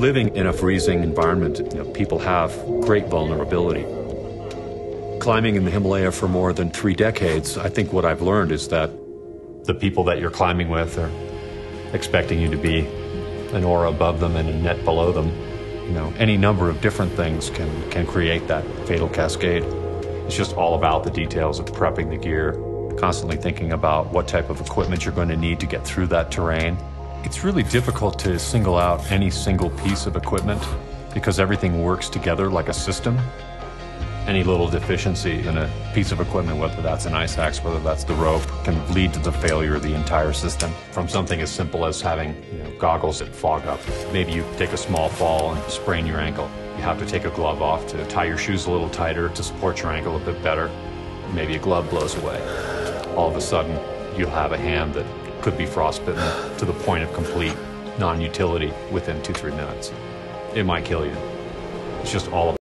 Living in a freezing environment, you know, people have great vulnerability. Climbing in the Himalaya for more than three decades, I think what I've learned is that the people that you're climbing with are expecting you to be an aura above them and a net below them. You know, any number of different things can, can create that fatal cascade. It's just all about the details of prepping the gear, constantly thinking about what type of equipment you're going to need to get through that terrain. It's really difficult to single out any single piece of equipment because everything works together like a system. Any little deficiency in a piece of equipment, whether that's an ice axe, whether that's the rope, can lead to the failure of the entire system. From something as simple as having you know, goggles that fog up. Maybe you take a small fall and sprain your ankle. You have to take a glove off to tie your shoes a little tighter to support your ankle a bit better. Maybe a glove blows away. All of a sudden, you'll have a hand that could be frostbitten to the point of complete non-utility within two, three minutes. It might kill you. It's just all